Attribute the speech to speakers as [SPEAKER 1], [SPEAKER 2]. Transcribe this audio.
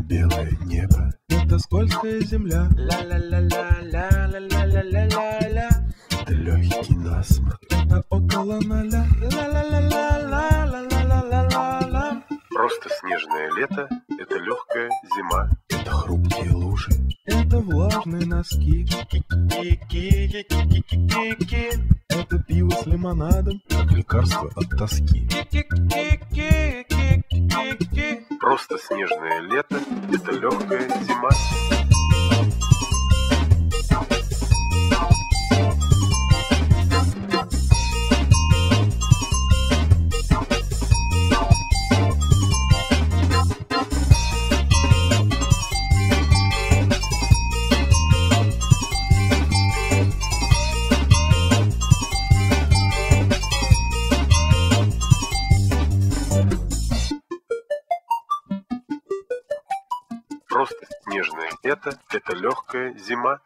[SPEAKER 1] белое небо,
[SPEAKER 2] Это скользкая земля.
[SPEAKER 3] Ла-ла-ла-ла-ла-ла-ла-ла-ла-ла.
[SPEAKER 1] это легкий насморк,
[SPEAKER 2] Это около ноля.
[SPEAKER 3] Ла-ла-ла-ла-ла-ла-ла-ла-ла-ла.
[SPEAKER 1] просто снежное лето, это легкая зима, это хрупкие лужи,
[SPEAKER 2] Это влажные носки. Это пиво с лимонадом.
[SPEAKER 1] как лекарство от тоски.
[SPEAKER 3] Ки-ки-ки-ки-ки-ки.
[SPEAKER 1] Просто снежное лето, это легкая зима, просто снежное лето, это легкая зима,